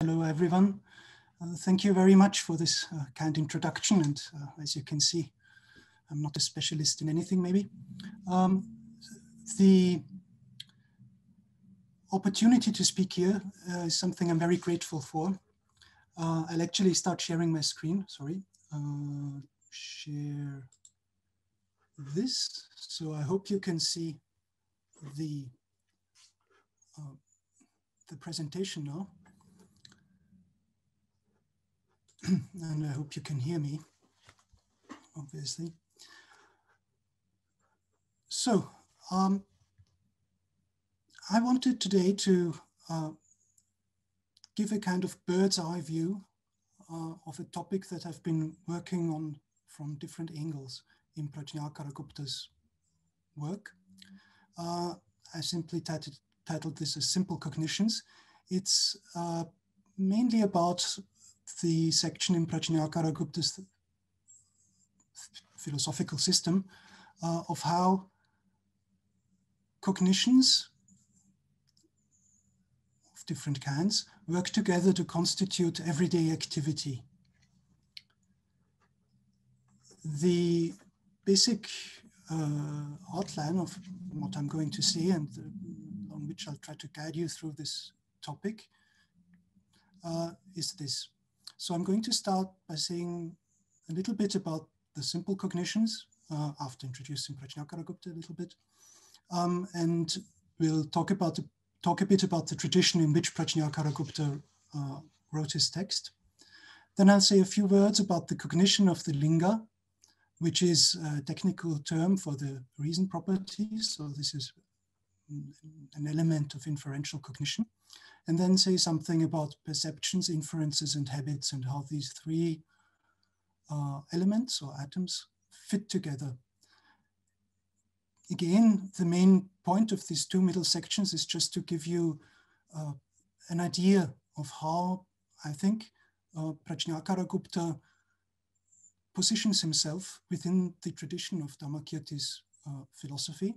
Hello, everyone. Uh, thank you very much for this uh, kind introduction. And uh, as you can see, I'm not a specialist in anything, maybe. Um, the opportunity to speak here uh, is something I'm very grateful for. Uh, I'll actually start sharing my screen, sorry. Uh, share this. So I hope you can see the, the presentation now. and I hope you can hear me, obviously. So, um, I wanted today to uh, give a kind of bird's eye view uh, of a topic that I've been working on from different angles in Prajnakara Gupta's work. Uh, I simply titled, titled this as Simple Cognitions. It's uh, mainly about the section in Prajnakara Gupta's philosophical system uh, of how cognitions of different kinds work together to constitute everyday activity. The basic uh, outline of what I'm going to say and on which I'll try to guide you through this topic uh, is this. So I'm going to start by saying a little bit about the simple cognitions uh, after introducing Prajnakara Gupta a little bit. Um, and we'll talk about the, talk a bit about the tradition in which Prajnakara Gupta uh, wrote his text. Then I'll say a few words about the cognition of the linga, which is a technical term for the reason properties. So this is an element of inferential cognition and then say something about perceptions, inferences, and habits, and how these three uh, elements or atoms fit together. Again, the main point of these two middle sections is just to give you uh, an idea of how I think uh, Prajnakara Gupta positions himself within the tradition of Dharmakirti's uh, philosophy.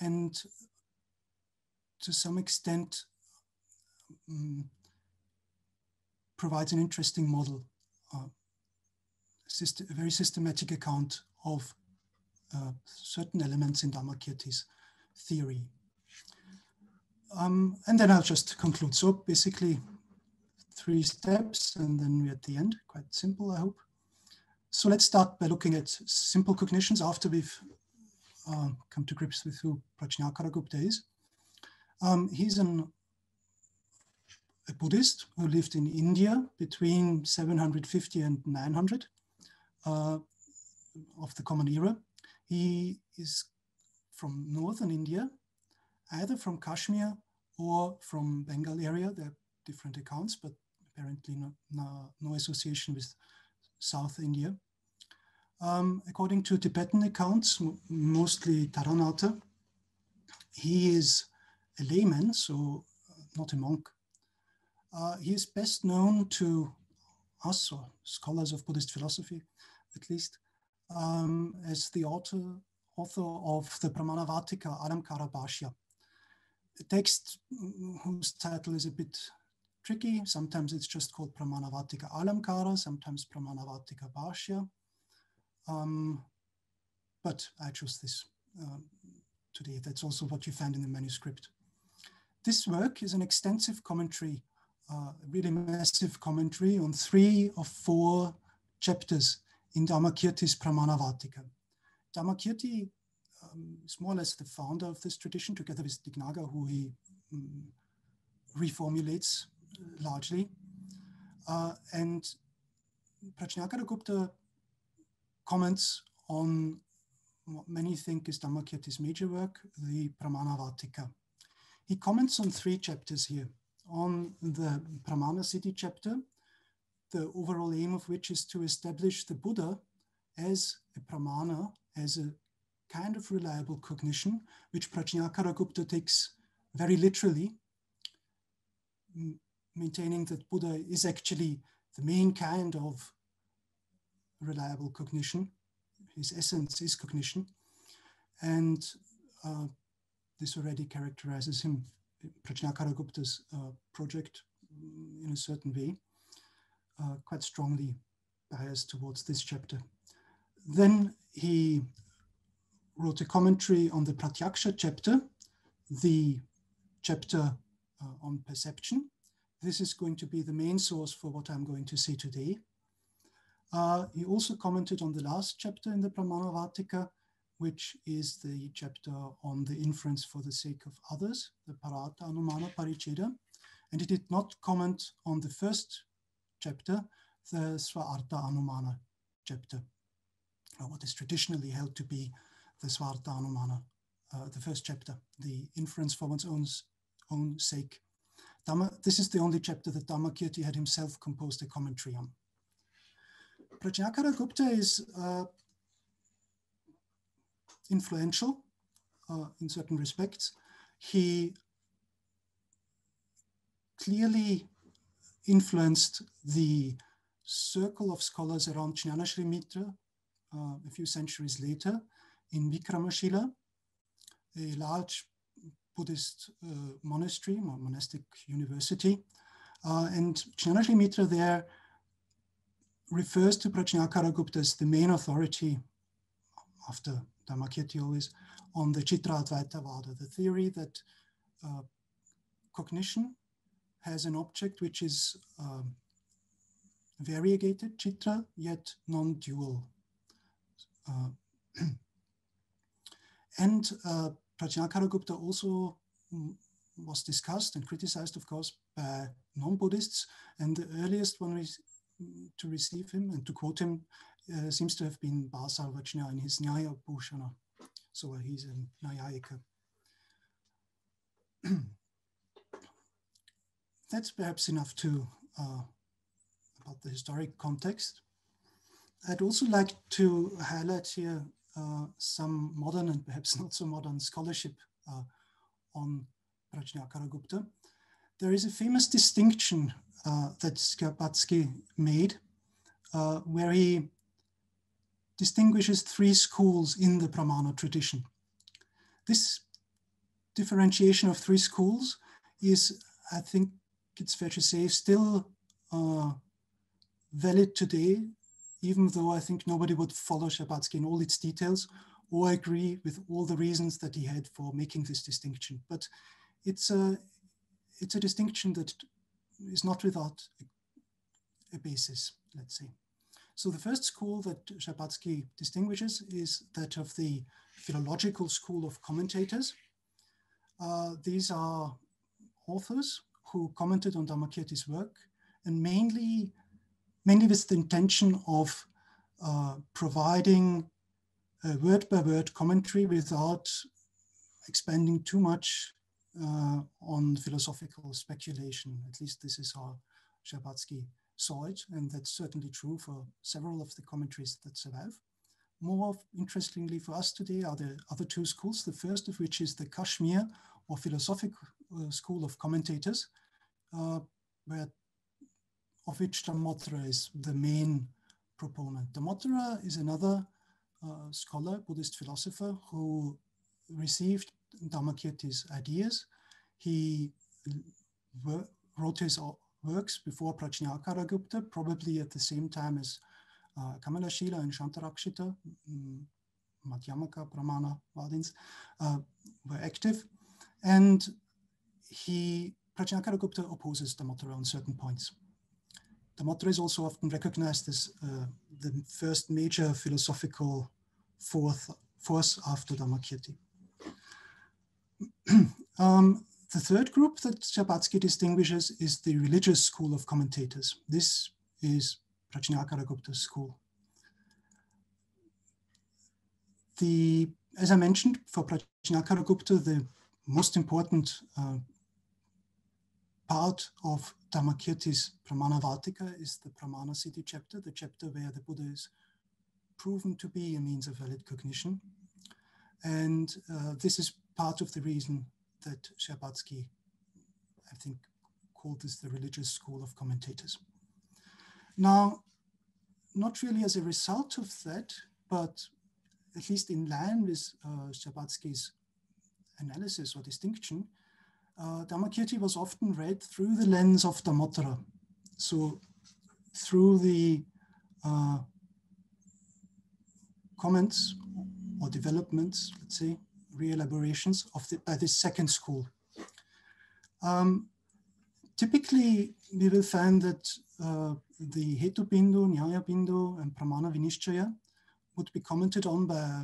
And to some extent, um, provides an interesting model, uh, a very systematic account of uh, certain elements in Dharmakirti's theory. Um, and then I'll just conclude. So basically three steps and then we're at the end, quite simple, I hope. So let's start by looking at simple cognitions after we've uh, come to grips with who Prajnakara Gupta is. Um, he's an a Buddhist who lived in India between 750 and 900 uh, of the Common Era. He is from northern India, either from Kashmir or from Bengal area. There are different accounts, but apparently no, no, no association with South India. Um, according to Tibetan accounts, mostly Taranatha, he is a layman, so not a monk, uh, he is best known to us, or scholars of Buddhist philosophy at least, um, as the author, author of the Pramanavartika Alamkara Bhashya, a text whose title is a bit tricky. Sometimes it's just called Pramanavartika Alamkara, sometimes Pramanavartika Bhashya. Um, but I chose this uh, today. That's also what you find in the manuscript. This work is an extensive commentary uh, really massive commentary on three of four chapters in Dharmakirti's Pramanavartika. Dharmakirti um, is more or less the founder of this tradition, together with Dignaga, who he um, reformulates largely. Uh, and Prajnakara Gupta comments on what many think is Dharmakirti's major work, the Pramanavartika. He comments on three chapters here on the Pramana Siddhi chapter, the overall aim of which is to establish the Buddha as a pramana, as a kind of reliable cognition, which Prajnakara Gupta takes very literally, maintaining that Buddha is actually the main kind of reliable cognition. His essence is cognition. And uh, this already characterizes him Prajnakara Gupta's uh, project in a certain way, uh, quite strongly biased towards this chapter. Then he wrote a commentary on the Pratyaksha chapter, the chapter uh, on perception. This is going to be the main source for what I'm going to say today. Uh, he also commented on the last chapter in the Pramana Vartika, which is the chapter on the inference for the sake of others, the Parartha Anumana Paricheda. And he did not comment on the first chapter, the Svartha Anumana chapter, what is traditionally held to be the Svartha Anumana, uh, the first chapter, the inference for one's own, own sake. Dhamma, this is the only chapter that Dharmakirti had himself composed a commentary on. Prajnakara Gupta is uh, influential uh, in certain respects. He clearly influenced the circle of scholars around Jnanashri Mitra uh, a few centuries later in Vikramashila, a large Buddhist uh, monastery, monastic university. Uh, and Jnanashri Mitra there refers to Prajnakara Gupta as the main authority after Dharmakirti always on the Chitra Advaita Vada, the theory that uh, cognition has an object which is um, variegated chitra, yet non-dual. Uh, and uh, Prajnakaragupta also mm, was discussed and criticized, of course, by non-Buddhists. And the earliest one to receive him and to quote him uh, seems to have been Bhasarvajna in his Nyaya Bhushana. So uh, he's a Naiyayika. That's perhaps enough to uh, about the historic context. I'd also like to highlight here uh, some modern and perhaps not so modern scholarship uh, on Prajnakaragupta. There is a famous distinction uh, that Scherbatsky made, uh, where he distinguishes three schools in the Pramana tradition. This differentiation of three schools is, I think it's fair to say, still uh, valid today, even though I think nobody would follow Scherbatsky in all its details or agree with all the reasons that he had for making this distinction. But it's a, it's a distinction that is not without a, a basis, let's say. So the first school that Scherbatsky distinguishes is that of the philological school of commentators. Uh, these are authors who commented on Dharmakirti's work and mainly, mainly with the intention of uh, providing a word by word commentary without expanding too much uh, on philosophical speculation. At least this is how Scherbatsky saw it, and that's certainly true for several of the commentaries that survive. More interestingly for us today are the other two schools, the first of which is the Kashmir or philosophic uh, school of commentators, uh, where, of which Dharmottara is the main proponent. Dharmottara is another uh, scholar, Buddhist philosopher, who received Dharmakirti's ideas. He wrote his works before Prajnakaragupta, probably at the same time as uh, Kamalashila and Shantarakshita, um, Madhyamaka, Pramana, Vadins, uh, were active. And he, Prajnakaragupta opposes Dharmottara on certain points. Dharmottara is also often recognized as uh, the first major philosophical force, force after Dharmakirti. um, the third group that Scherbatsky distinguishes is the religious school of commentators. This is Prajnakaragupta's school. The, as I mentioned, for Prajnakaragupta, the most important uh, part of Dharmakirti's Pramana Vartika is the Pramana Siddhi chapter, the chapter where the Buddha is proven to be a means of valid cognition. And uh, this is part of the reason that Scherbatsky, I think, called this the religious school of commentators. Now, not really as a result of that, but at least in line with uh, Scherbatsky's analysis or distinction, uh, Dharmakirti was often read through the lens of Dharmottara. So through the uh, comments or developments, let's say, re-elaborations of the, by this second school. Um, typically, we will find that uh, the Hetu Bindu, Nyaya Bindu, and Pramana Vinishchaya would be commented on by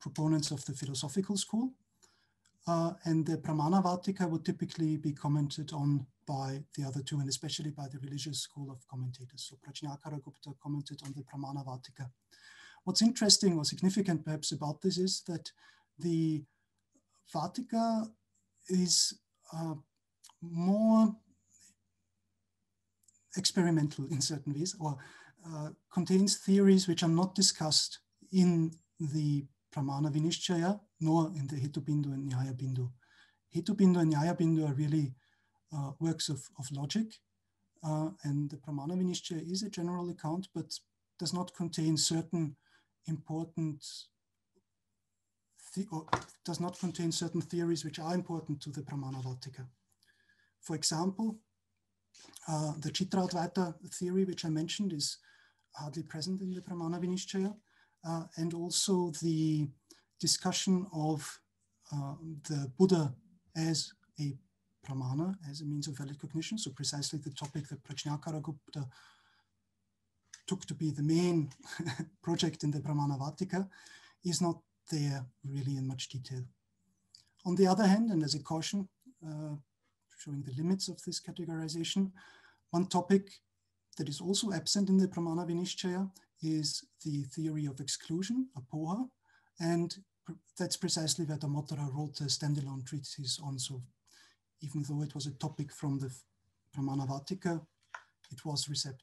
proponents of the philosophical school. Uh, and the Pramana Vartika would typically be commented on by the other two, and especially by the religious school of commentators. So Prajnakara Gupta commented on the Pramana Vartika. What's interesting or significant perhaps about this is that the Vartika is uh, more experimental in certain ways or uh, contains theories which are not discussed in the Pramana Vinishchaya nor in the Hetubindu and Nyaya Bindu. Hetubindu and Nyaya Bindu are really uh, works of, of logic uh, and the Pramana Vinishchaya is a general account but does not contain certain important or does not contain certain theories which are important to the Pramana Vartika. For example, uh, the Chitra theory, which I mentioned, is hardly present in the Pramana Vinishchaya, uh, and also the discussion of uh, the Buddha as a pramana, as a means of valid cognition. So precisely the topic that Prajnakara Gupta took to be the main project in the Pramana Vartika is not there really in much detail. On the other hand, and as a caution, uh, showing the limits of this categorization, one topic that is also absent in the Pramana Vinishchaya is the theory of exclusion, apoha, and that's precisely where Dharmottara wrote a standalone treatise on. So even though it was a topic from the Pramana Vartika, it was received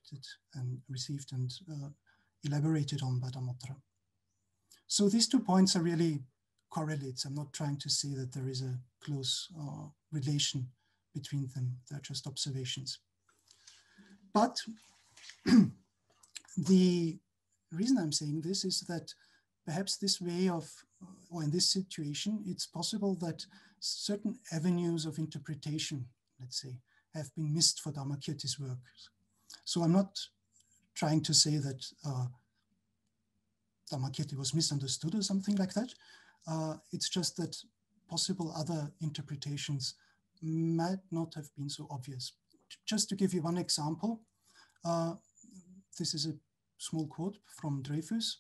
and received and uh, elaborated on by Dharmottara. So these two points are really correlates. I'm not trying to say that there is a close uh, relation between them. They're just observations. But the reason I'm saying this is that perhaps this way of, uh, or in this situation, it's possible that certain avenues of interpretation, let's say, have been missed for Dharmakirti's work. So I'm not trying to say that uh, Dharmakirti was misunderstood or something like that. Uh, it's just that possible other interpretations might not have been so obvious. Just to give you one example, uh, this is a small quote from Dreyfus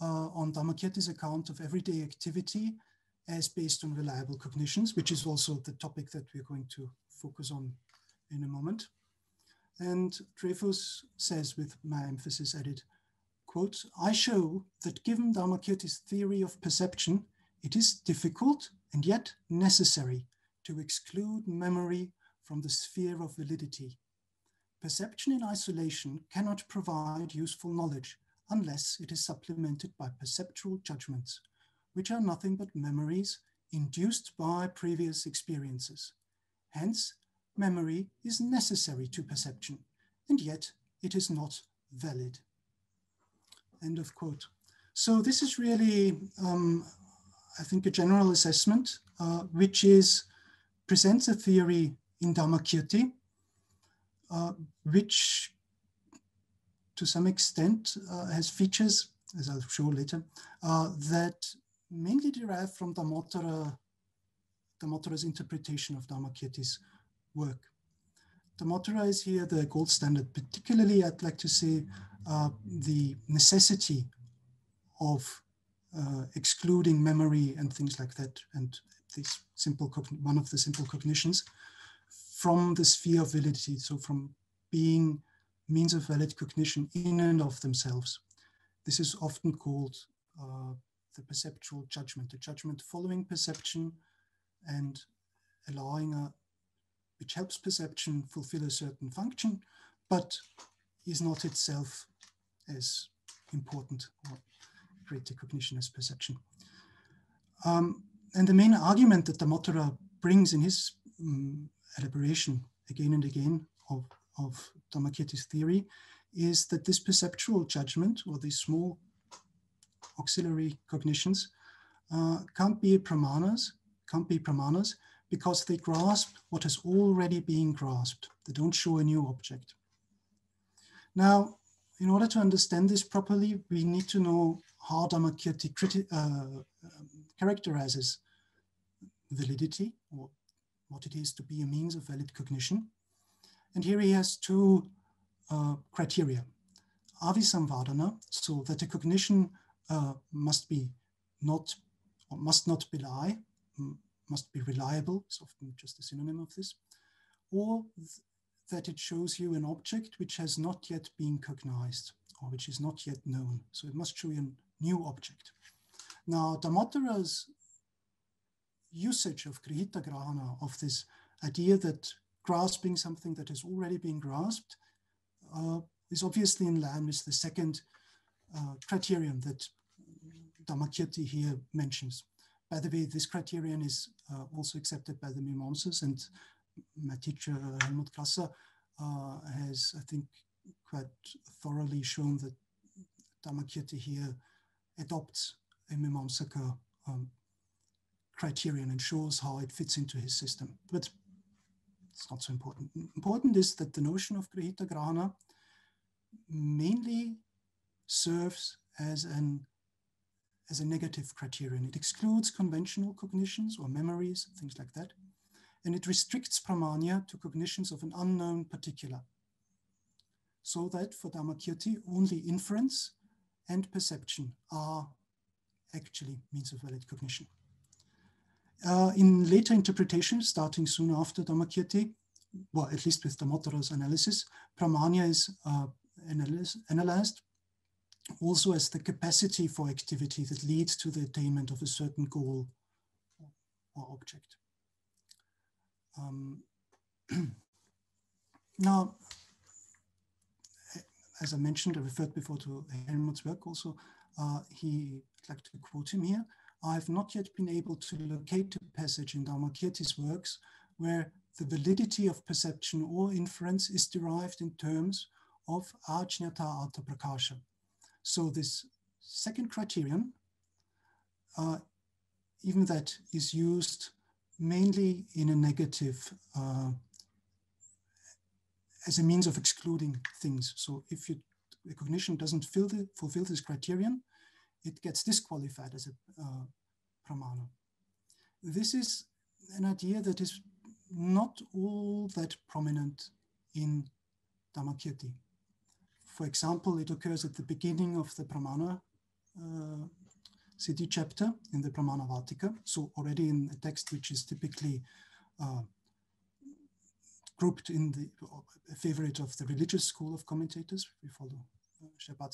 uh, on Dharmakirti's account of everyday activity as based on reliable cognitions, which is also the topic that we're going to focus on in a moment. And Dreyfus says, with my emphasis added, quote, I show that given Dharmakirti's theory of perception, it is difficult and yet necessary to exclude memory from the sphere of validity. Perception in isolation cannot provide useful knowledge unless it is supplemented by perceptual judgments, which are nothing but memories induced by previous experiences. Hence, memory is necessary to perception, and yet it is not valid. End of quote. So this is really, um, I think, a general assessment, uh, which is presents a theory in Dharmakirti, uh, which to some extent uh, has features, as I'll show later, uh, that mainly derive from Dharmottara, Dharmottara's interpretation of Dharmakirti's work. Dharmottara is here the gold standard, particularly I'd like to say uh, the necessity of uh, excluding memory and things like that, and this simple one of the simple cognitions from the sphere of validity, so from being means of valid cognition in and of themselves. This is often called uh, the perceptual judgment, the judgment following perception and allowing a, which helps perception fulfill a certain function, but is not itself as important or greater cognition as perception. Um, and the main argument that Dharmottara brings in his um, elaboration again and again of, of theory is that this perceptual judgment or these small auxiliary cognitions uh, can't be pramanas, can't be pramanas because they grasp what has already been grasped. They don't show a new object. Now, in order to understand this properly, we need to know how Dharmakirti uh, um, characterizes validity or what it is to be a means of valid cognition. And here he has two uh, criteria. Avisamvadana, so that a cognition uh, must be not or must not belie, must be reliable, it's often just a synonym of this, or that it shows you an object which has not yet been cognized or which is not yet known. So it must show you a new object. Now, Dharmottara's usage of Grihita Grahana, of this idea that grasping something that has already been grasped, uh, is obviously in line with the second uh, criterion that Dharmakirti here mentions. By the way, this criterion is uh, also accepted by the Mimamsas and my teacher Helmut Krasser uh, has, I think, quite thoroughly shown that Dharmakirti here adopts a Mimamsaka um, criterion and shows how it fits into his system. But it's not so important. Important is that the notion of Grihita Grahana mainly serves as an as a negative criterion. It excludes conventional cognitions or memories, things like that. And it restricts pramanya to cognitions of an unknown particular. So that for Dharmakirti, only inference and perception are actually means of valid cognition. Uh, in later interpretations, starting soon after Dharmakirti, well, at least with Dharmottara's analysis, Pramanya is uh, analyzed also as the capacity for activity that leads to the attainment of a certain goal or object. Um, now, as I mentioned, I referred before to Helmut's work also. Uh, he, I'd like to quote him here. I've not yet been able to locate a passage in Dharmakirti's works where the validity of perception or inference is derived in terms of ajnata artha. So this second criterion, uh, even that is used mainly in a negative, uh, as a means of excluding things. So if you, the cognition doesn't the, fulfill this criterion, it gets disqualified as a uh, pramana. This is an idea that is not all that prominent in Dharmakirti. For example, it occurs at the beginning of the Pramana uh, Siddhi chapter in the Pramana Vartika. So already in a text which is typically uh, grouped in the a favorite of the religious school of commentators, we follow uh,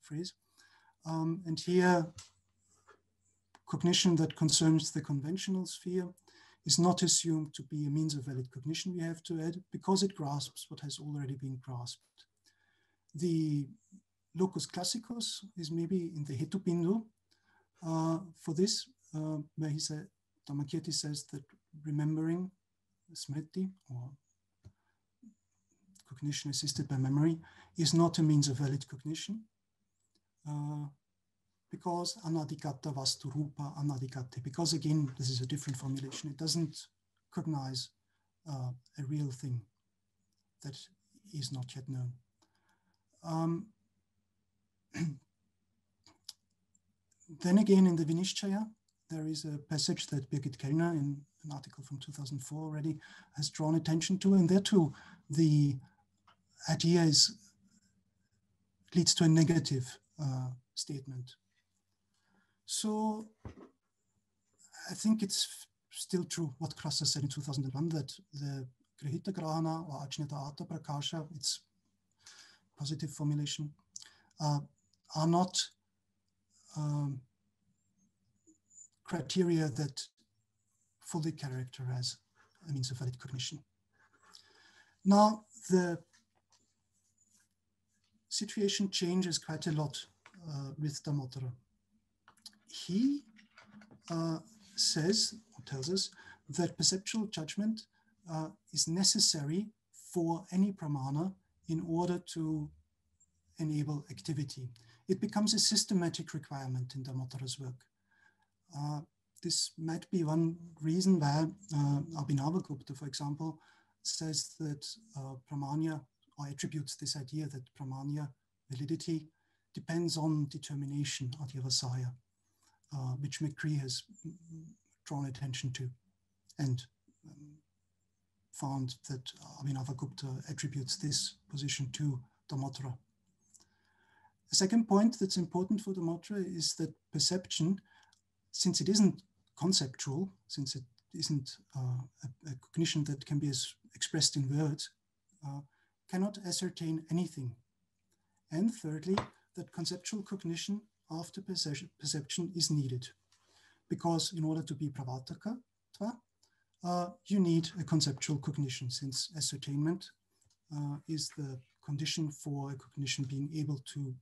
phrase. Um, and here, cognition that concerns the conventional sphere is not assumed to be a means of valid cognition, we have to add, because it grasps what has already been grasped. The locus classicus is maybe in the Hetubindu. Uh, for this, uh, where he said, Dharmakirti says that remembering smriti or cognition assisted by memory is not a means of valid cognition uh, because anadhigata vastu rupa because again, this is a different formulation. It doesn't cognize uh, a real thing that is not yet known. Um, then again, in the Vinishchaya, there is a passage that Birgit Kellner, in an article from 2004 already, has drawn attention to. And there too, the idea is leads to a negative uh, statement. So I think it's still true what Krasser said in 2001 that the Grihita Grahana or Ajnata Artha Prakasha, it's positive formulation, uh, are not um, criteria that fully characterize a means of valid cognition. Now, the situation changes quite a lot uh, with Dharmottara. He uh, says, or tells us, that perceptual judgment uh, is necessary for any pramana in order to enable activity. It becomes a systematic requirement in the Dharmottara's work. Uh, this might be one reason why uh, Abhinavagupta, for example, says that uh, Pramanya or attributes this idea that Pramanya validity depends on determination, Adhyavasaya, uh, which McCrea has drawn attention to and um, found that Abhinavagupta attributes this position to Dharmottara. The second point that's important for Dharmottara is that perception, since it isn't conceptual, since it isn't uh, a, a, cognition that can be expressed in words, uh, cannot ascertain anything. And thirdly, that conceptual cognition after perception is needed. Because in order to be pravartaka, uh, you need a conceptual cognition since ascertainment uh, is the condition for a cognition being able to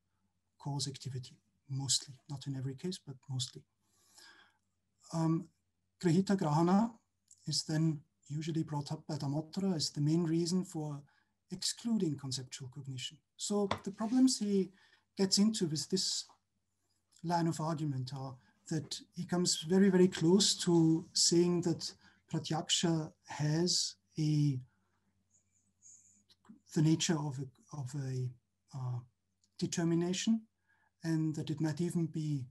cause activity, mostly, not in every case, but mostly. Um, Grahana is then usually brought up by Dharmottara as the main reason for excluding conceptual cognition. So the problems he gets into with this line of argument are that he comes very, very close to saying that pratyaksha has a the nature of a, of a uh, determination and that it might even be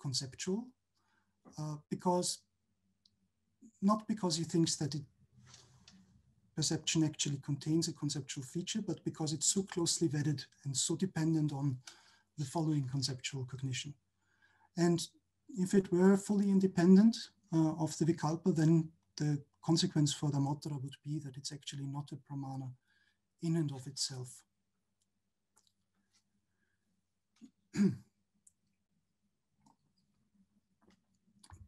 conceptual uh, because not because he thinks that it, perception actually contains a conceptual feature, but because it's so closely wedded and so dependent on the following conceptual cognition. And if it were fully independent uh, of the Vikalpa, then the consequence for the Dharmottara would be that it's actually not a pramana in and of itself.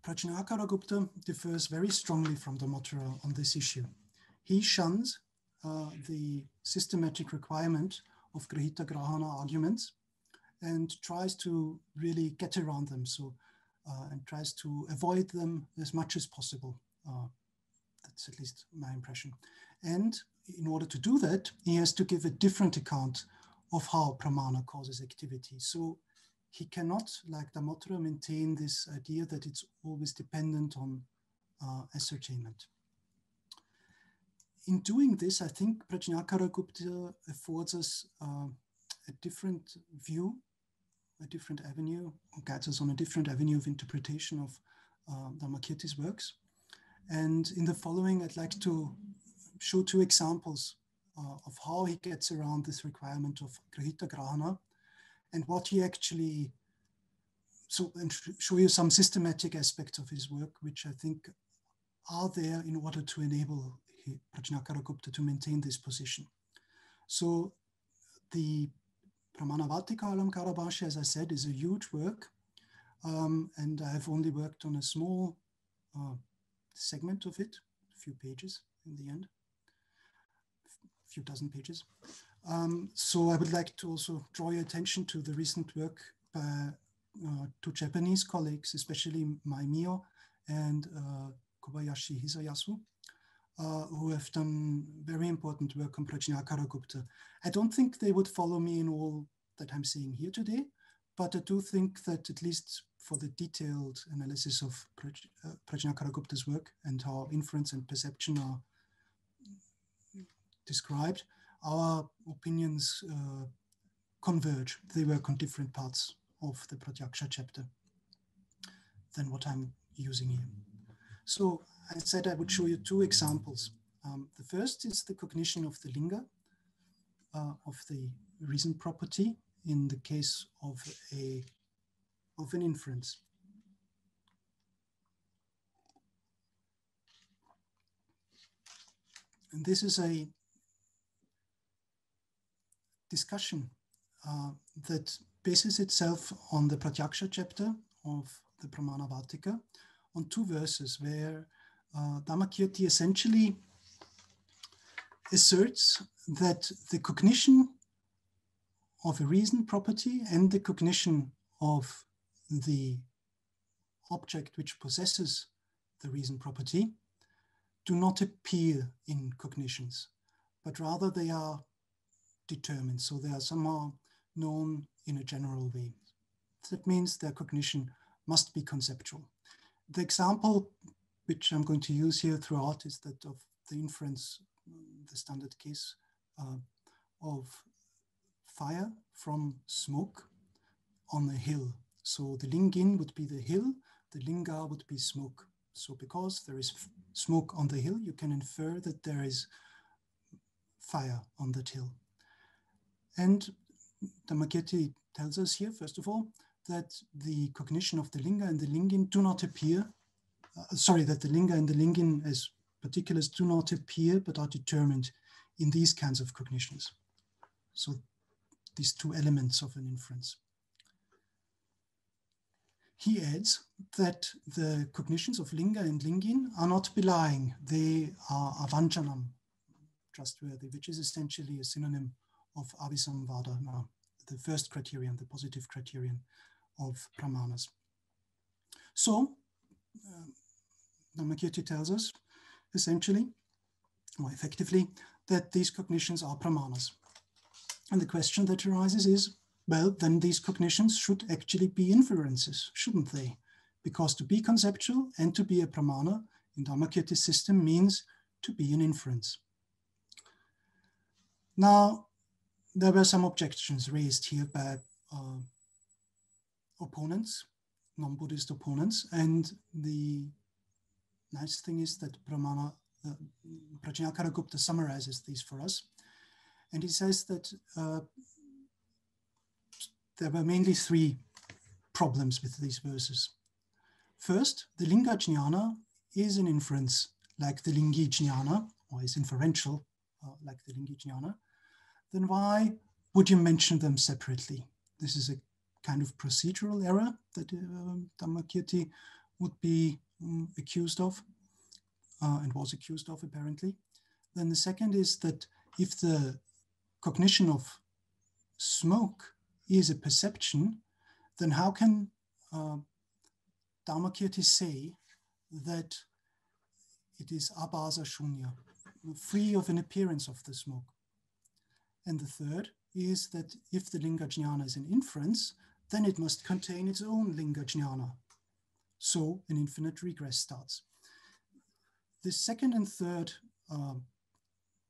Prajnakaragupta differs very strongly from the Dharmottara on this issue. He shuns uh, the systematic requirement of Grihita Grahana arguments and tries to really get around them. So, uh, and tries to avoid them as much as possible. Uh, that's at least my impression. And in order to do that, he has to give a different account of how pramana causes activity. So he cannot, like Dharmottara, maintain this idea that it's always dependent on uh, ascertainment. In doing this, I think Prajnakaragupta affords us uh, a different view, a different avenue, guides us on a different avenue of interpretation of uh, Dharmakirti's works. And in the following, I'd like to show two examples of how he gets around this requirement of Grihita Grahana and what he actually, so and show you some systematic aspects of his work, which I think are there in order to enable Prajnakaragupta to maintain this position. So the Pramanavartika Alamkara Bhashya, as I said, is a huge work. Um, and I have only worked on a small uh, segment of it, a few pages in the end, few dozen pages. Um, so I would like to also draw your attention to the recent work by uh, two Japanese colleagues, especially Maimio and uh, Kobayashi Hisayasu, uh, who have done very important work on Prajnakaragupta. I don't think they would follow me in all that I'm saying here today, but I do think that at least for the detailed analysis of uh, Prajnakaragupta's work and how inference and perception are described, our opinions uh, converge. They work on different parts of the Pratyaksha chapter than what I'm using here. So I said I would show you two examples. Um, the first is the cognition of the linga, uh, of the reason property in the case of, a, of an inference. And this is a discussion uh, that bases itself on the Pratyaksha chapter of the Pramana Vartika on two verses where uh, Dharmakirti essentially asserts that the cognition of a reason property and the cognition of the object which possesses the reason property do not appear in cognitions, but rather they are determined. So they are somehow known in a general way. That means their cognition must be conceptual. the example which I'm going to use here throughout is that of the inference, the standard case uh, of fire from smoke on a hill. So the lingin would be the hill, the linga would be smoke. So because there is smoke on the hill, you can infer that there is fire on that hill. And Dharmakirti tells us here, first of all, that the cognition of the linga and the lingin do not appear, uh, sorry, that the linga and the lingin as particulars do not appear, but are determined in these kinds of cognitions. So these two elements of an inference. He adds that the cognitions of linga and lingin are not belying, they are avanjanam, trustworthy, which is essentially a synonym of avisamvadana, the first criterion, the positive criterion of pramanas. So, uh, Dharmakirti tells us essentially, more effectively, that these cognitions are pramanas. And the question that arises is, well, then these cognitions should actually be inferences, shouldn't they? Because to be conceptual and to be a pramana in Dharmakirti's system means to be an inference. Now, there were some objections raised here by uh, opponents, non-Buddhist opponents, and the nice thing is that Pramana, uh, Prajnakara Gupta summarizes these for us. And he says that uh, there were mainly three problems with these verses. First, the Linga Jnana is an inference like the Lingi Jnana, or is inferential uh, like the Lingi Jnana. Then why would you mention them separately? This is a kind of procedural error that uh, would be um, accused of uh, and was accused of apparently. Then the second is that if the cognition of smoke is a perception, then how can uh, Dharmakirti say that it is abhasa shunya, free of an appearance of the smoke? And the third is that if the linga jnana is an inference, then it must contain its own linga jnana. So an infinite regress starts. The second and third uh,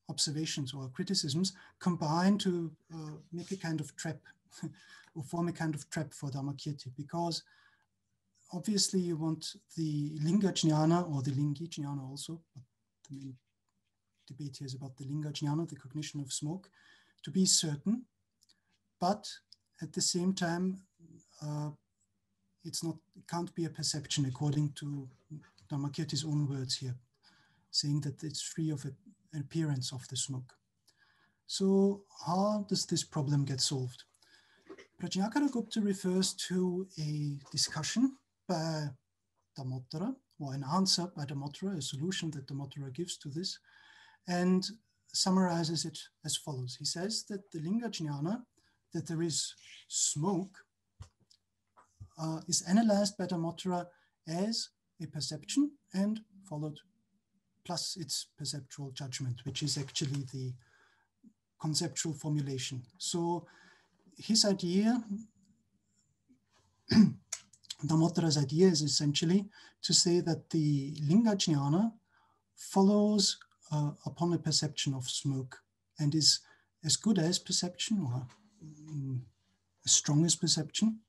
observations or criticisms combine to uh, make a kind of trap or form a kind of trap for Dharmakirti because obviously you want the Linga Jnana or the Lingi Jnana also, the main debate here is about the Linga Jnana, the cognition of smoke, to be certain, but at the same time, uh, it's not, it can't be a perception according to Dharmakirti's own words here, saying that it's free of a, an appearance of the smoke. So how does this problem get solved? Prajnakara Gupta refers to a discussion by Dharmottara, or an answer by Dharmottara, a solution that Dharmottara gives to this, and summarizes it as follows. He says that the Linga Jnana, that there is smoke, uh, is analyzed by Dharmottara as a perception and followed plus its perceptual judgment, which is actually the conceptual formulation. So his idea, Dharmottara's idea is essentially to say that the Linga Jnana follows uh, upon a perception of smoke and is as good as perception or um, as strong as perception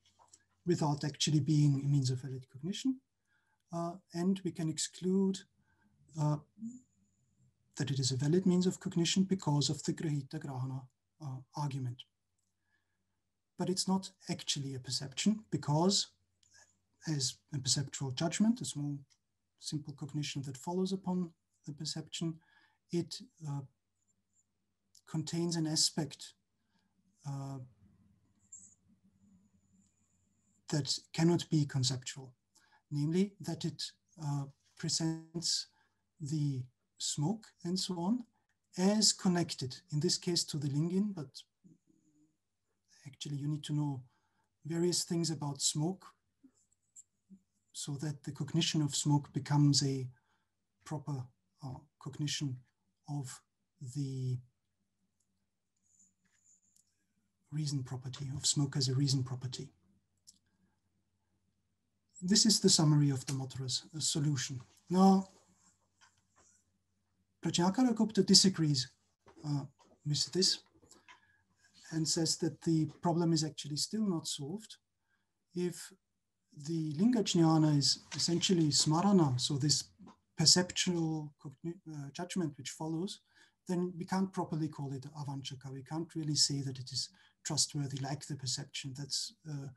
without actually being a means of valid cognition. Uh, and we can exclude uh, that it is a valid means of cognition because of the Grihita Grahana uh, argument. But it's not actually a perception because as a perceptual judgment, a small simple cognition that follows upon the perception, it uh, contains an aspect uh, that cannot be conceptual, namely that it uh, presents the smoke and so on as connected, in this case to the lingin, but actually you need to know various things about smoke so that the cognition of smoke becomes a proper uh, cognition of the reason property, of smoke as a reason property. this is the summary of the Dharmottara's solution. Now, Prajnakaragupta disagrees uh, with this and says that the problem is actually still not solved if the linga is essentially smarana, so this perceptual uh, judgment which follows, then we can't properly call it avanchaka. We can't really say that it is trustworthy like the perception. That's uh,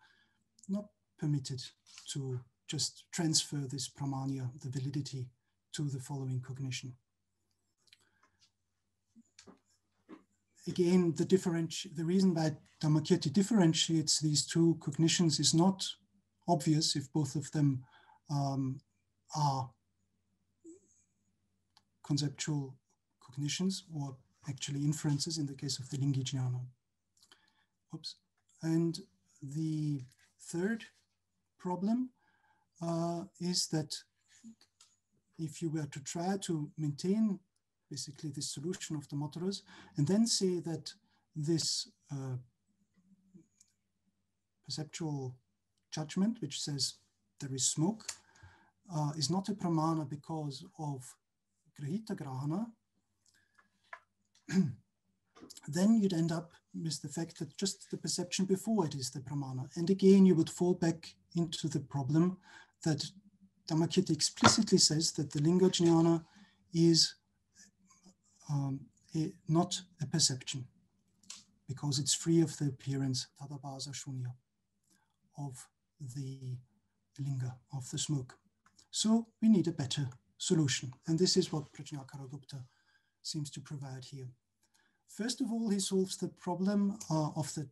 not permitted to just transfer this pramanya, the validity, to the following cognition. Again, the differenti the reason why Dharmakirti differentiates these two cognitions is not obvious if both of them um, are conceptual cognitions or actually inferences in the case of the Lingijnana. Oops. And the third problem uh, is that if you were to try to maintain basically the solution of the Dharmottara's and then say that this uh, perceptual judgment, which says there is smoke, uh, is not a pramana because of grihita then you'd end up with the fact that just the perception before it is the pramana. And again, you would fall back into the problem that Dharmakirti explicitly says that the linga jnana is um, a, not a perception because it's free of the appearance, tadabhasa shunya, of the linga, of the smoke. So we need a better solution. And this is what Prajnakaragupta seems to provide here. First of all, he solves the problem uh, of the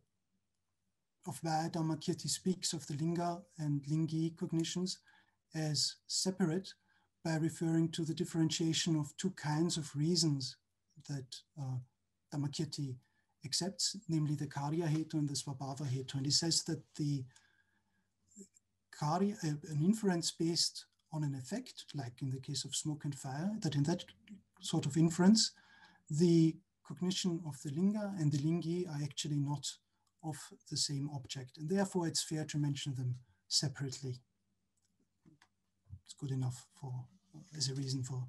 of why Dharmakirti speaks of the linga and lingi cognitions as separate by referring to the differentiation of two kinds of reasons that uh, Dharmakirti accepts, namely the Karya Hetu and the Svabhava Hetu. And he says that the Karya, uh, an inference based on an effect, like in the case of smoke and fire, that in that sort of inference, the cognition of the linga and the lingi are actually not of the same object. And therefore, it's fair to mention them separately. It's good enough for as a reason for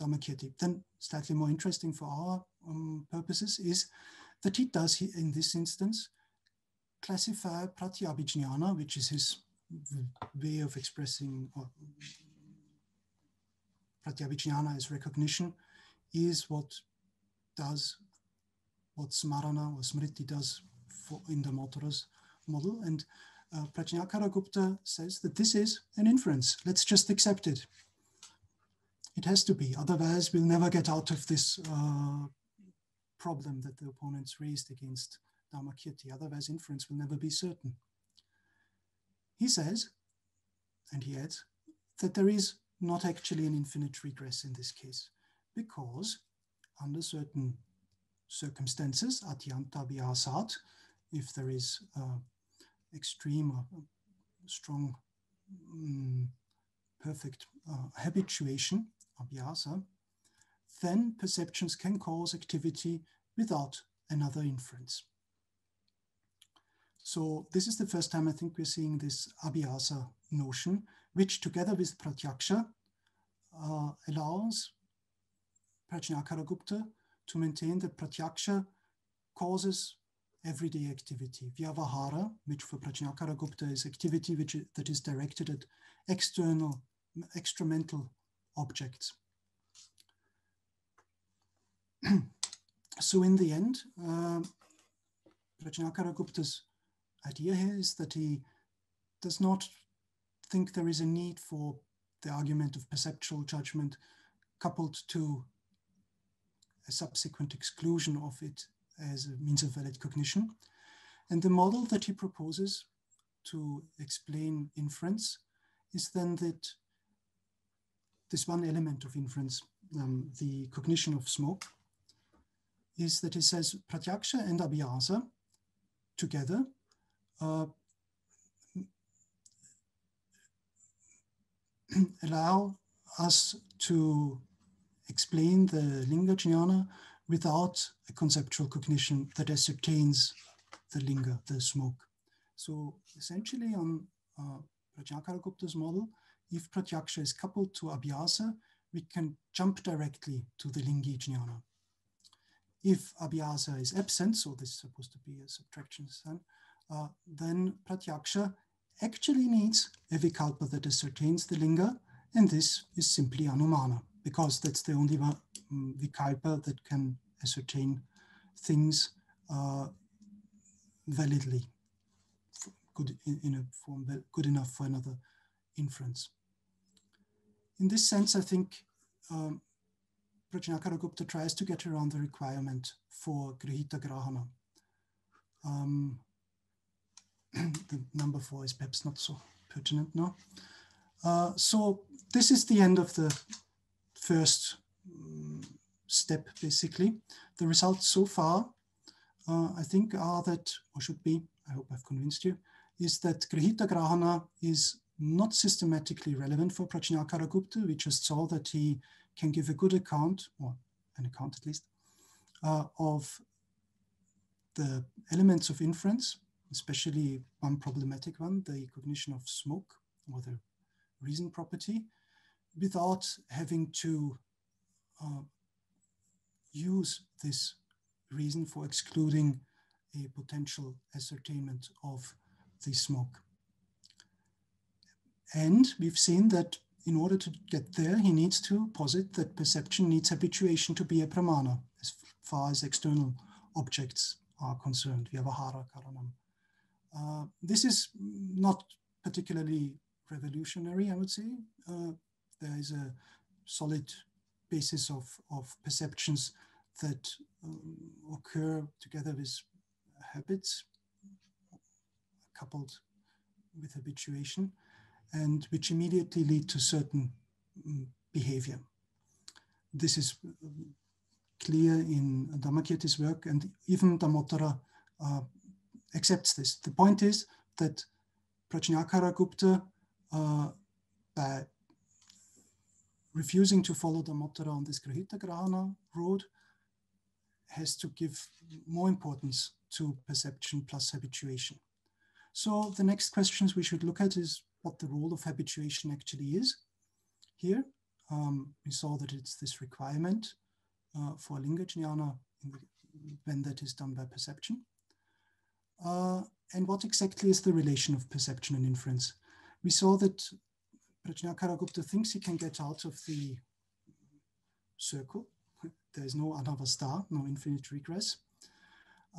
Dharmakirti. Then, slightly more interesting for our um, purposes is that he does, in this instance, classify pratyabhijnana, which is his way of expressing or pratyabhijnana as recognition, is what does what smarana or smriti does for, in the Dharmottara's model. And uh, Prajnakaragupta says that this is an inference. Let's just accept it. It has to be, otherwise we'll never get out of this uh, problem that the opponents raised against Dharmakirti. Otherwise inference will never be certain. He says, and he adds, that there is not actually an infinite regress in this case, because under certain circumstances, atyanta abhyasat, if there is uh, extreme or strong, um, perfect uh, habituation, abhyasa, then perceptions can cause activity without another inference. So this is the first time I think we're seeing this abhyasa notion, which together with pratyaksha uh, allows Prajnakaragupta to maintain that pratyaksha causes everyday activity. Vyavahara, which for Prajnakaragupta is activity which is, that is directed at external, extramental objects. so in the end, uh, Prajnakaragupta's idea here is that he does not think there is a need for the argument of perceptual judgment coupled to a subsequent exclusion of it as a means of valid cognition. And the model that he proposes to explain inference is then that this one element of inference, um, the cognition of smoke, is that he says pratyaksha and abhyasa together uh, allow us to explain the linga jnana without a conceptual cognition that ascertains the linga, the smoke. So essentially on uh, Prajnakaragupta's model, if Pratyaksha is coupled to Abhyasa, we can jump directly to the Lingi Jnana. If Abhyasa is absent, so this is supposed to be a subtraction sign, uh, then Pratyaksha actually needs a Vikalpa that ascertains the Linga, and this is simply Anumana, because that's the only one, um, Vikalpa that can ascertain things uh, validly, good in, in, a form good enough for another inference. In this sense, I think um, Prajnakaragupta tries to get around the requirement for Grihita Grahana. Um, the number four is perhaps not so pertinent now. Uh, so this is the end of the first um, step, basically. The results so far, uh, I think, are that, or should be, I hope I've convinced you, is that Grihita Grahana is not systematically relevant for Prajnakaragupta. We just saw that he can give a good account, or an account at least, uh, of the elements of inference, especially one problematic one, the cognition of smoke or the reason property, without having to uh, use this reason for excluding a potential ascertainment of the smoke. And we've seen that in order to get there, he needs to posit that perception needs habituation to be a pramana as far as external objects are concerned, vyavahara karanam. Uh, this is not particularly revolutionary, I would say. Uh, there is a solid basis of, of perceptions that um, occur together with habits, coupled with habituation and which immediately lead to certain um, behavior. This is um, clear in Dharmakirti's work, and even Dharmottara uh, accepts this. The point is that Prajnakaragupta, uh, by refusing to follow the Dharmottara on this Grihita Grahana road, has to give more importance to perception plus habituation. So the next questions we should look at is what the role of habituation actually is. Here, um, we saw that it's this requirement uh, for linga jnana when that is done by perception. Uh, and what exactly is the relation of perception and inference? We saw that Prajnakaragupta thinks he can get out of the circle. There is no anavastha, no infinite regress.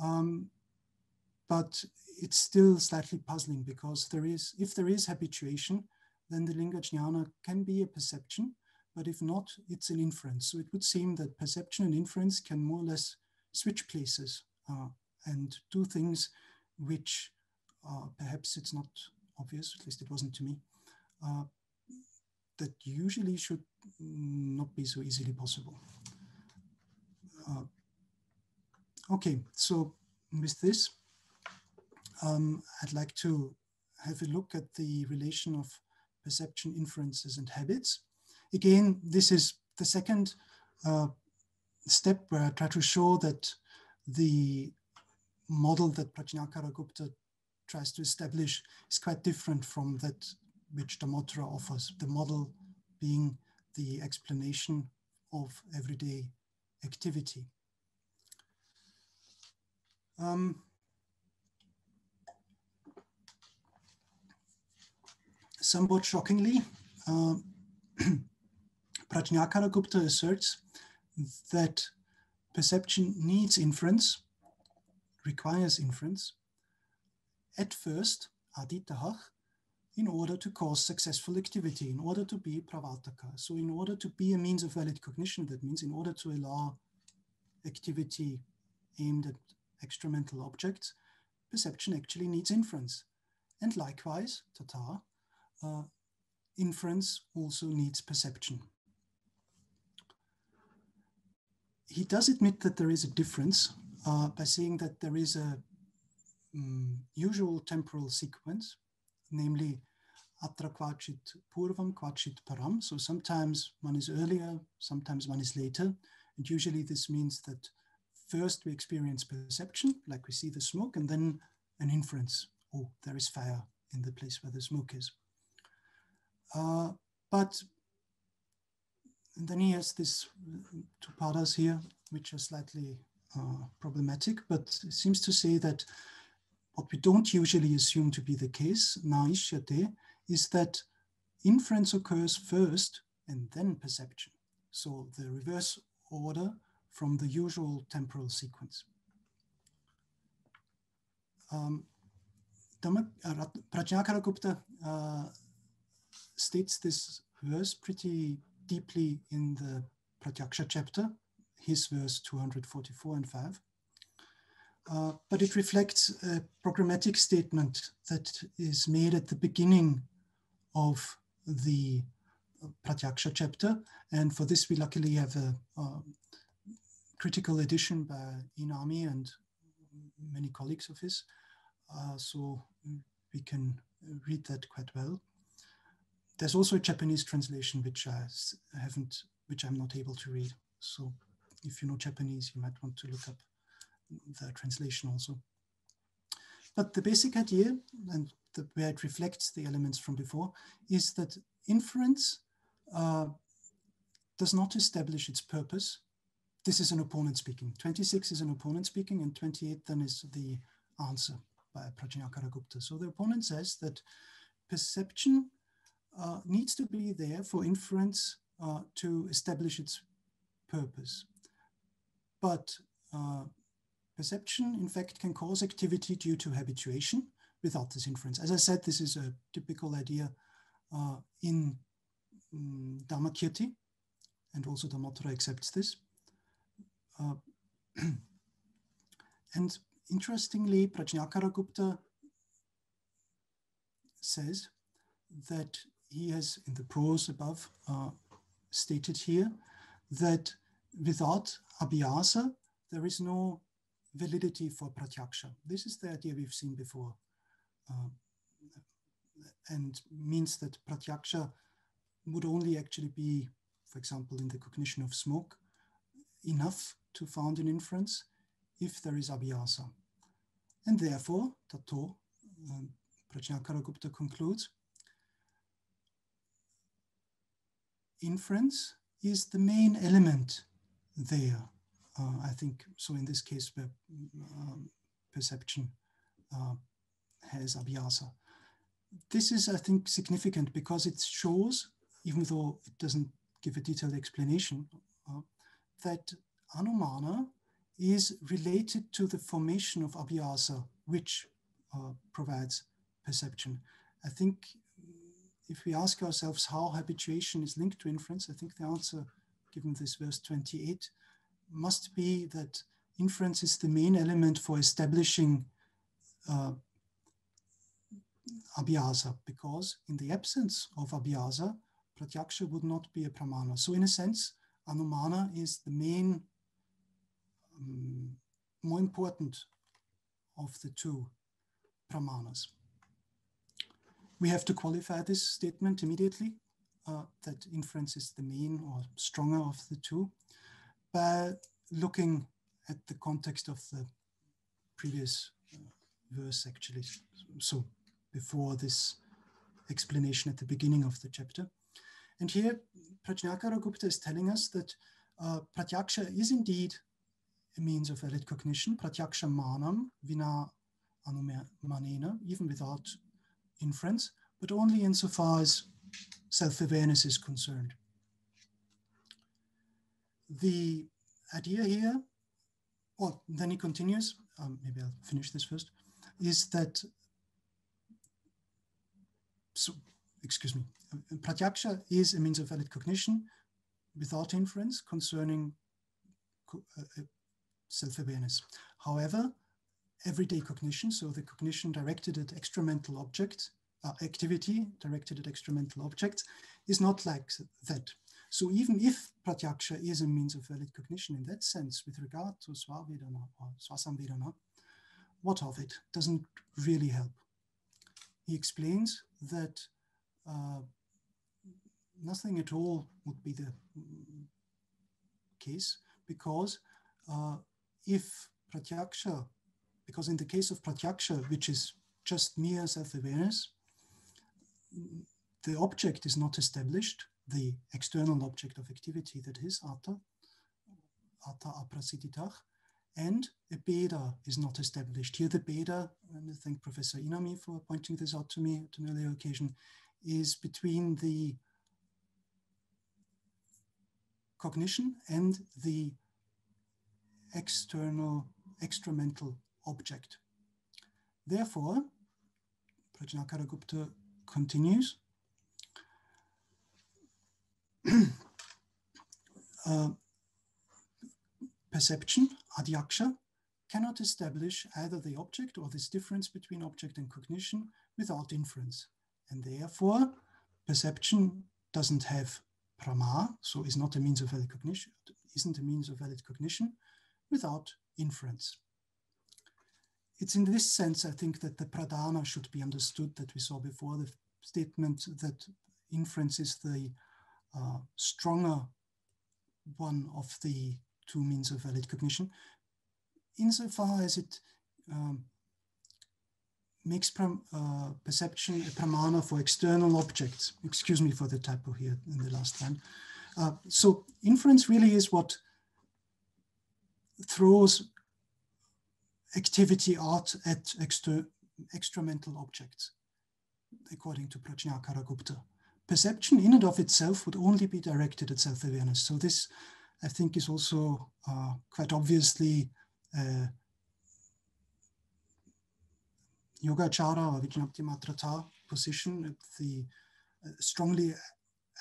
Um, but it's still slightly puzzling because there is, if there is habituation, then the linga jnana can be a perception, but if not, it's an inference. So it would seem that perception and inference can more or less switch places uh, and do things which uh, perhaps it's not obvious, at least it wasn't to me, uh, that usually should not be so easily possible. Uh, okay, so with this, um, I'd like to have a look at the relation of perception, inferences, and habits. Again, this is the second uh, step where I try to show that the model that Prajnakaragupta tries to establish is quite different from that which Dharmottara offers, the model being the explanation of everyday activity. Um, somewhat shockingly, uh, Prajnakaragupta asserts that perception needs inference, requires inference, at first, aditahach, in order to cause successful activity, in order to be pravartaka. So in order to be a means of valid cognition, that means in order to allow activity aimed at extramental objects, perception actually needs inference. And likewise, tata, uh, inference also needs perception. He does admit that there is a difference uh, by saying that there is a um, usual temporal sequence, namely atra kvachit purvam kvachit param. So sometimes one is earlier, sometimes one is later. And usually this means that first we experience perception, like we see the smoke, and then an inference. Oh, there is fire in the place where the smoke is. Uh, but then he has this two padas here, which are slightly uh, problematic, but it seems to say that what we don't usually assume to be the case, naishyate, is that inference occurs first and then perception. So the reverse order from the usual temporal sequence. Um, Prajnakaragupta uh, states this verse pretty deeply in the Pratyaksha chapter, his verse 244 and 5. Uh, but it reflects a programmatic statement that is made at the beginning of the Pratyaksha chapter. And for this, we luckily have a, critical edition by Inami and many colleagues of his. Uh, so we can read that quite well. There's also a Japanese translation which I haven't, which I'm not able to read. So if you know Japanese, you might want to look up the translation also. But the basic idea, and the way it reflects the elements from before, is that inference uh, does not establish its purpose. This is an opponent speaking. 26 is an opponent speaking, and 28 then is the answer by Prajnakaragupta. So the opponent says that perception uh, needs to be there for inference uh, to establish its purpose. But uh, perception, in fact, can cause activity due to habituation without this inference. As I said, this is a typical idea uh, in um, Dharmakirti, and also Dharmottara accepts this. Uh, and interestingly, Prajnakaragupta says that he has, in the prose above uh, stated here, that without abhyasa, there is no validity for pratyaksha. This is the idea we've seen before. Uh, and means that pratyaksha would only actually be, for example, in the cognition of smoke, enough to found an inference if there is abhyasa. And therefore, Tato, um, Prajnakaragupta concludes, inference is the main element there. Uh, I think so. In this case, where um, perception uh, has abhyasa. This is, I think, significant because it shows, even though it doesn't give a detailed explanation, uh, that anumana is related to the formation of abhyasa, which uh, provides perception. I think if we ask ourselves how habituation is linked to inference, I think the answer, given this verse 28, must be that inference is the main element for establishing uh, abhyasa, because in the absence of abhyasa, pratyaksha would not be a pramana. So in a sense, anumana is the main, um, more important of the two pramanas we have to qualify this statement immediately, uh, that inference is the main or stronger of the two, by looking at the context of the previous uh, verse, actually. So before this explanation at the beginning of the chapter. And here, Prajnakaragupta is telling us that uh, pratyaksha is indeed a means of valid cognition, pratyaksha manam vina anumanena, even without inference, but only insofar as self-awareness is concerned. The idea here, well, then he continues, um, maybe I'll finish this first, is that, so, excuse me, pratyaksha is a means of valid cognition without inference concerning uh, uh, self-awareness. However, everyday cognition, so the cognition directed at extramental objects, uh, activity directed at extramental objects, is not like that. So even if pratyaksha is a means of valid cognition in that sense, with regard to svavedana or svasamvedana, what of it doesn't really help. He explains that uh, nothing at all would be the case because uh, if pratyaksha because in the case of pratyaksha, which is just mere self-awareness, the object is not established, the external object of activity that is Atta, Atta aprasititach, and a bheda is not established. Here the bheda, and I thank Professor Inami for pointing this out to me at an earlier occasion, is between the cognition and the external, extramental object. Therefore, Prajnakaragupta continues. uh, perception, adhyaksha, cannot establish either the object or this difference between object and cognition without inference. And therefore, perception doesn't have prama, so is not a means of valid cognition, isn't a means of valid cognition without inference. It's in this sense, I think, that the pradhana should be understood that we saw before, the statement that inference is the uh, stronger one of the two means of valid cognition, insofar as it um, makes uh, perception a pramana for external objects. Excuse me for the typo here in the last line. Uh, so inference really is what throws activity art at extra, extramental objects, according to Prajnakaragupta. Perception in and of itself would only be directed at self-awareness. So this, I think, is also uh, quite obviously uh, Yogacara or Vijnapti Matrata position, the uh, strongly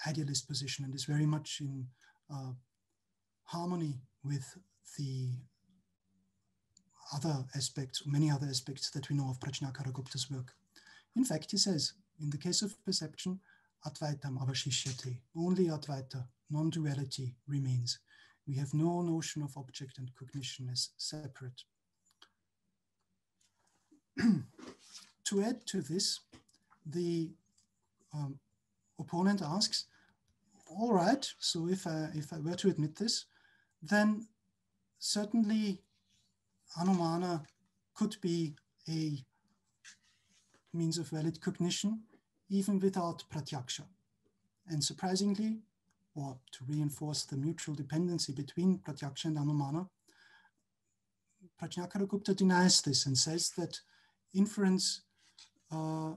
idealist position, and is very much in uh, harmony with the other aspects, many other aspects that we know of Prajnakaragupta's work. In fact, he says, in the case of perception, Advaitam avashishyate, only Advaita, non-duality remains. We have no notion of object and cognition as separate. to add to this, the um, opponent asks, all right, so if I, if I were to admit this, then certainly Anumana could be a means of valid cognition even without pratyaksha. And surprisingly, or to reinforce the mutual dependency between pratyaksha and anumana, Prajnakaragupta denies this and says that inference uh,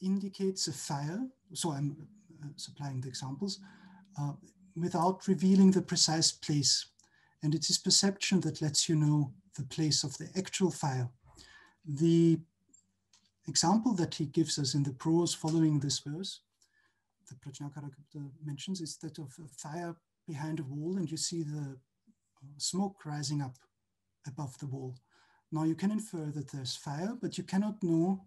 indicates a fire. So I'm uh, supplying the examples uh, without revealing the precise place. And it is perception that lets you know the place of the actual fire. The example that he gives us in the prose following this verse, the Prajnakaragupta mentions, is that of a fire behind a wall and you see the uh, smoke rising up above the wall. Now you can infer that there's fire, but you cannot know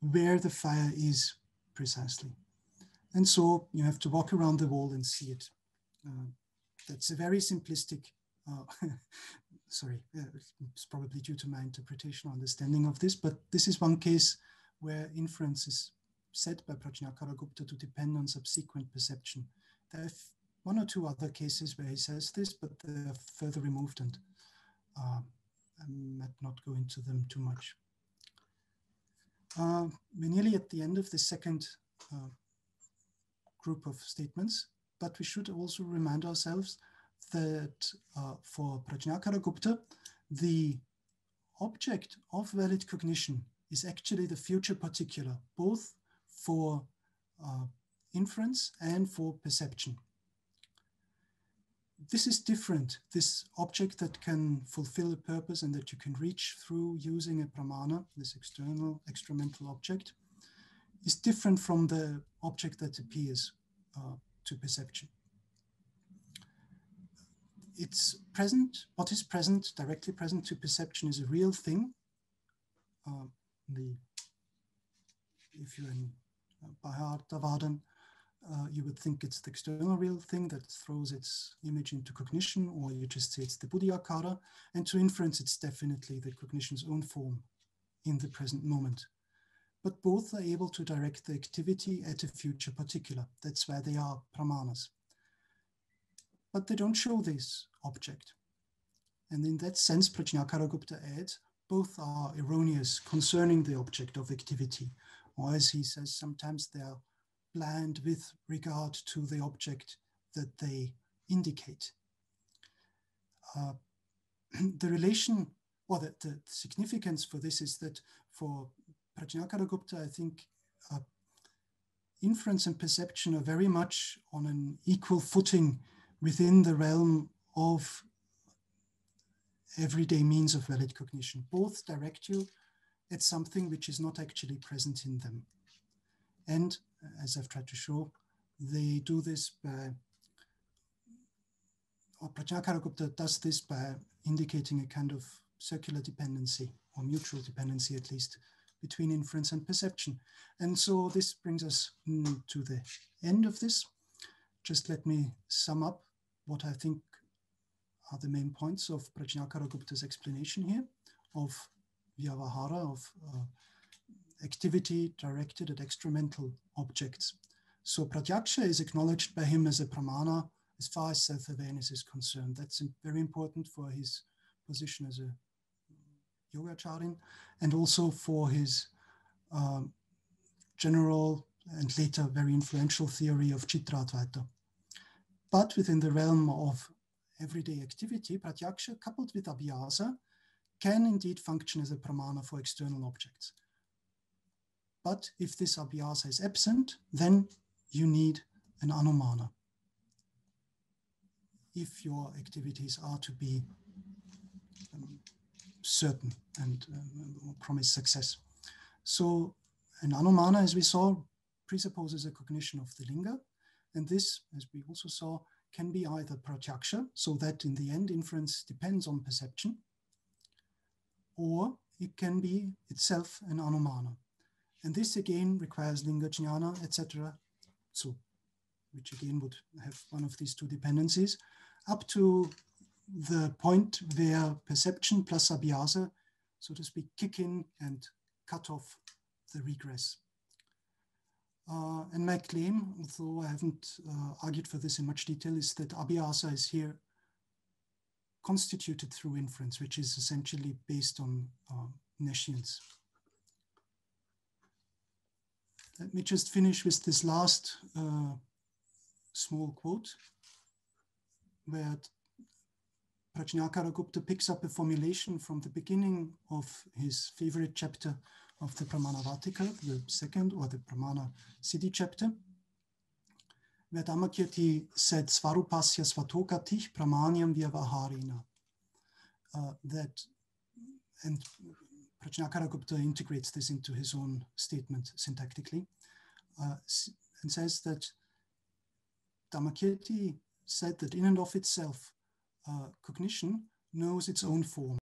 where the fire is precisely. And so you have to walk around the wall and see it. Uh, that's a very simplistic uh, sorry, it's probably due to my interpretation or understanding of this, but this is one case where inference is said by Prajnakaragupta to depend on subsequent perception. There are one or two other cases where he says this, but they're further removed and uh, I might not go into them too much. Uh, we're nearly at the end of the second uh, group of statements, but we should also remind ourselves that uh, for Prajnakaragupta, the object of valid cognition is actually the future particular, both for uh, inference and for perception. This is different. This object that can fulfill a purpose and that you can reach through using a pramana, this external, extramental object, is different from the object that appears uh, to perception it's present, what is present, directly present to perception is a real thing. Uh, the, if you're in uh, uh, you would think it's the external real thing that throws its image into cognition, or you just say it's the buddhiyakara. And to inference, it's definitely the cognition's own form in the present moment. But both are able to direct the activity at a future particular. That's where they are pramanas but they don't show this object. And in that sense, Prajnakaragupta adds, both are erroneous concerning the object of activity. or as he says, sometimes they are blind with regard to the object that they indicate. Uh, the relation or the, the, significance for this is that for Prajnakaragupta, I think uh, inference and perception are very much on an equal footing within the realm of everyday means of valid cognition. Both direct you at something which is not actually present in them. And uh, as I've tried to show, they do this by, or Prajnakaragupta does this by indicating a kind of circular dependency or mutual dependency at least between inference and perception. And so this brings us mm, to the end of this. Just let me sum up what I think are the main points of Prajnakaragupta's explanation here of Vyavahara, of uh, activity directed at extramental objects. So Pratyaksha is acknowledged by him as a pramana as far as self-awareness is concerned. That's very important for his position as a Yogacharin and also for his um, general and later very influential theory of Chitradvaita. But within the realm of everyday activity, Pratyaksha coupled with Abhyasa can indeed function as a pramana for external objects. But if this Abhyasa is absent, then you need an Anumana. If your activities are to be um, certain and uh, promise success. So an Anumana, as we saw, presupposes a cognition of the linga. And this, as we also saw, can be either pratyaksha, so that in the end inference depends on perception, or it can be itself an anumana. And this again requires linga jnana, etc. So, which again would have one of these two dependencies, up to the point where perception plus abhyasa, so to speak, kick in and cut off the regress. Uh, and my claim, although I haven't uh, argued for this in much detail, is that abhyasa is here constituted through inference, which is essentially based on nescience. Let me just finish with this last uh, small quote, where Prajnakaragupta picks up a formulation from the beginning of his favorite chapter of the Pramana Vartika, the second or the Pramana Siddhi chapter, where Dharmakirti said Svarupasya Svatokatih Pramanyam Vyavaharina. Uh, that, and Prajnakaragupta integrates this into his own statement syntactically, uh, and says that Dharmakirti said that in and of itself, uh, cognition knows its own form.